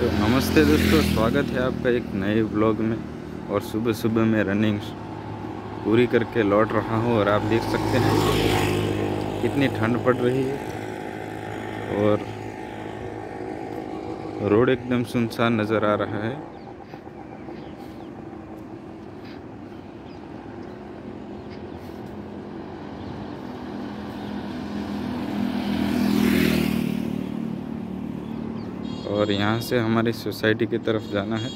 तो नमस्ते दोस्तों, स्वागत है आपका एक नए ब्लॉग में। और सुबह सुबह मैं रनिंग पूरी करके लौट रहा हूँ और आप देख सकते हैं कितनी ठंड पड़ रही है। और रोड एकदम सुनसान नज़र आ रहा है। और यहाँ से हमारी सोसाइटी की तरफ़ जाना है।